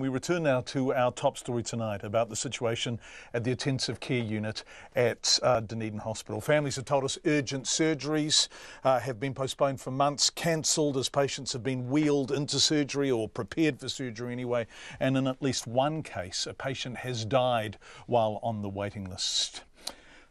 We return now to our top story tonight about the situation at the intensive care unit at uh, Dunedin Hospital. Families have told us urgent surgeries uh, have been postponed for months, cancelled as patients have been wheeled into surgery or prepared for surgery anyway. And in at least one case, a patient has died while on the waiting list.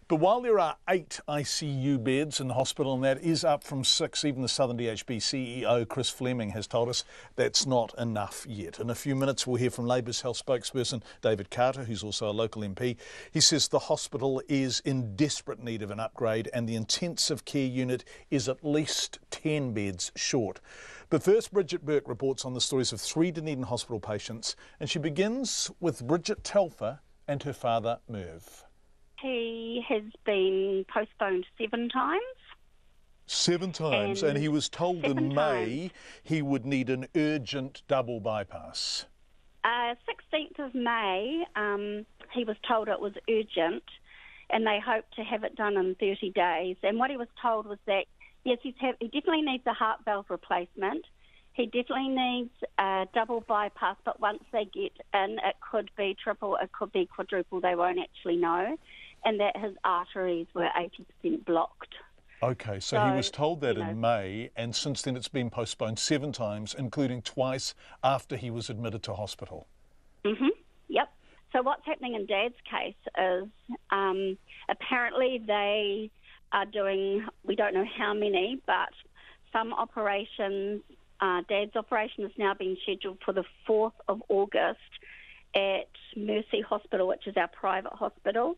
But while there are eight ICU beds in the hospital, and that is up from six, even the Southern DHB CEO Chris Fleming has told us that's not enough yet. In a few minutes, we'll hear from Labour's health spokesperson David Carter, who's also a local MP. He says the hospital is in desperate need of an upgrade, and the intensive care unit is at least 10 beds short. But first, Bridget Burke reports on the stories of three Dunedin hospital patients, and she begins with Bridget Telfer and her father Merv. He has been postponed seven times. Seven times, and, and he was told in May times. he would need an urgent double bypass. Uh, 16th of May, um, he was told it was urgent, and they hoped to have it done in 30 days. And what he was told was that yes, he's have, he definitely needs a heart valve replacement. He definitely needs a double bypass, but once they get in, it could be triple, it could be quadruple. They won't actually know and that his arteries were 80% blocked. Okay, so, so, he was told that in know, May, and since then it's been postponed seven times, including twice after he was admitted to hospital. Mhm. Yep. So what's happening in Dad's case is um, apparently they are doing we don't know how many, but some operations. Uh, Dad's operation is now being scheduled for the fourth of August at Mercy Hospital, which is our private hospital.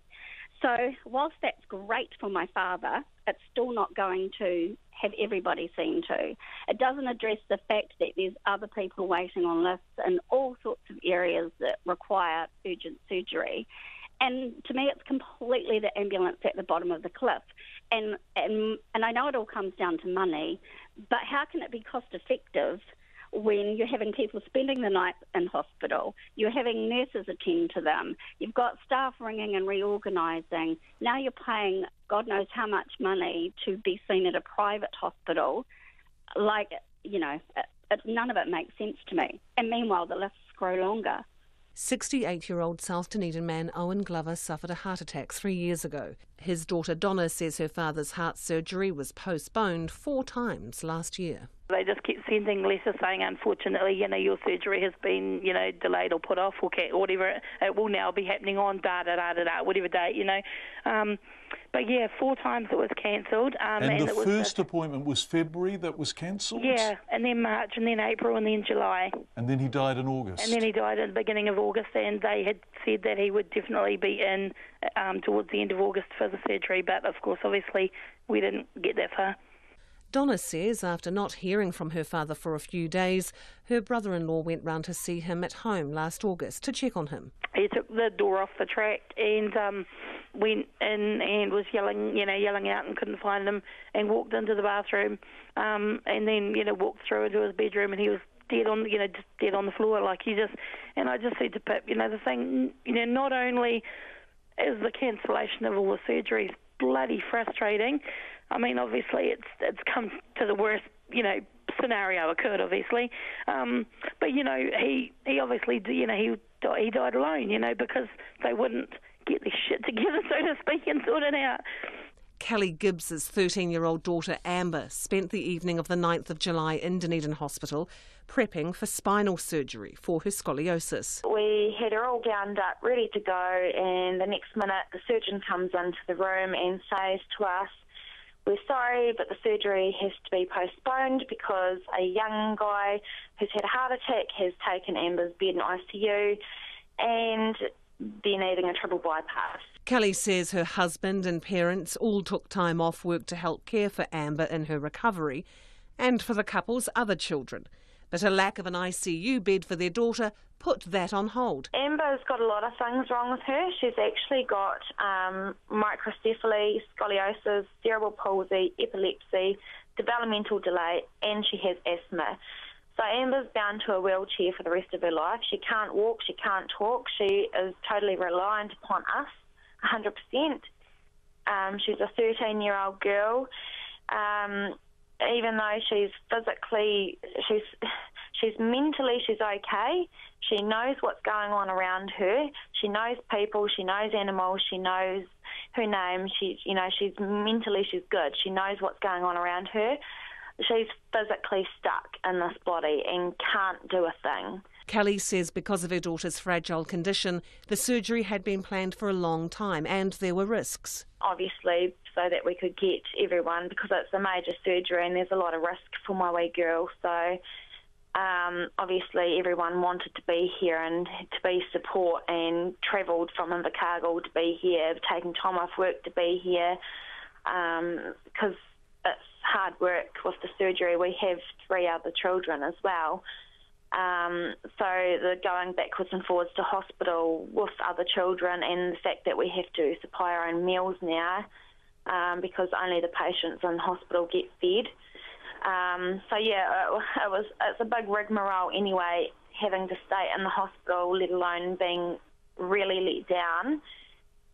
So, whilst that's great for my father, it's still not going to have everybody seen to. It doesn't address the fact that there's other people waiting on lists in all sorts of areas that require urgent surgery. And to me, it's completely the ambulance at the bottom of the cliff. And, and, and I know it all comes down to money, but how can it be cost effective when you're having people spending the night in hospital, you're having nurses attend to them, you've got staff ringing and reorganising. Now you're paying God knows how much money to be seen at a private hospital. Like, you know, it, it, none of it makes sense to me. And meanwhile, the lists grow longer. 68 year old South Dunedin man Owen Glover suffered a heart attack three years ago. His daughter Donna says her father's heart surgery was postponed four times last year. They just kept sending letters saying, unfortunately, you know, your surgery has been, you know, delayed or put off or whatever. It will now be happening on da da da da da, whatever date, you know. Um, but yeah, four times it was cancelled. Um, and, and, the first appointment was February that was cancelled? Yeah, and then March, and then April, and then July. And then he died in August? And then he died at the beginning of August, and they had said that he would definitely be in um, towards the end of August for the surgery, but of course, obviously, we didn't get that far. Donna says after not hearing from her father for a few days, her brother in law went round to see him at home last August to check on him. He took the door off the track and um, went in and was yelling, you know, yelling out and couldn't find him and walked into the bathroom um, and then, you know, walked through into his bedroom and he was dead on, you know, just dead on the floor. Like he just, and I just said to Pip, you know, the thing, you know, not only is the cancellation of all the surgeries bloody frustrating. I mean, obviously, it's it's come to the worst, you know, scenario occurred, obviously. Um, but you know, he he obviously, you know, he he died alone, you know, because they wouldn't get this shit together, so to speak, and sort it out. Kelly Gibbs's 13 year old daughter Amber spent the evening of the 9th of July in Dunedin Hospital prepping for spinal surgery for her scoliosis. We had her all gowned up, ready to go, and the next minute the surgeon comes into the room and says to us, we're sorry, but the surgery has to be postponed because a young guy who's had a heart attack has taken Amber's bed in ICU and they're needing a triple bypass. Kelly says her husband and parents all took time off work to help care for Amber in her recovery and for the couple's other children. But a lack of an ICU bed for their daughter put that on hold. Amber's got a lot of things wrong with her. She's actually got um, microcephaly, scoliosis, cerebral palsy, epilepsy, developmental delay, and she has asthma. So Amber's bound to a wheelchair for the rest of her life. She can't walk, she can't talk, she is totally reliant upon us 100%. Um, she's a 13 year old girl. Um, even though she's physically, she's she's mentally she's okay. She knows what's going on around her. She knows people. She knows animals. She knows her name. She, you know, she's mentally she's good. She knows what's going on around her. She's physically stuck in this body and can't do a thing. Kelly says because of her daughter's fragile condition, the surgery had been planned for a long time and there were risks. Obviously, so that we could get everyone, because it's a major surgery and there's a lot of risk for my wee girl. So, um, obviously, everyone wanted to be here and to be support and travelled from Invercargill to be here, taking time off work to be here, because um, it's hard work with the surgery. We have three other children as well. Um, so the going backwards and forwards to hospital with other children, and the fact that we have to supply our own meals now, um, because only the patients in hospital get fed. Um, so yeah, it, it, was it's a big rigmarole anyway, having to stay in the hospital, let alone being really let down,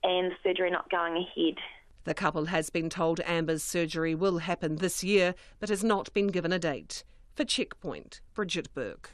and surgery not going ahead. The couple has been told Amber's surgery will happen this year, but has not been given a date. For Checkpoint, Bridget Burke.